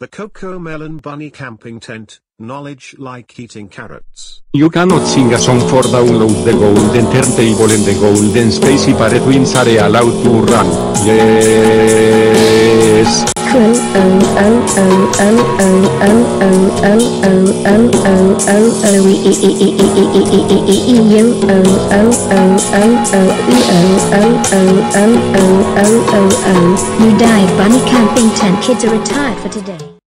The Cocomelon Bunny Camping Tent, knowledge like eating carrots. You cannot sing a song for download the golden turntable and the golden space para twins are allowed to run. Yes. You died, Bunny Camping Tent. Kids are retired for today.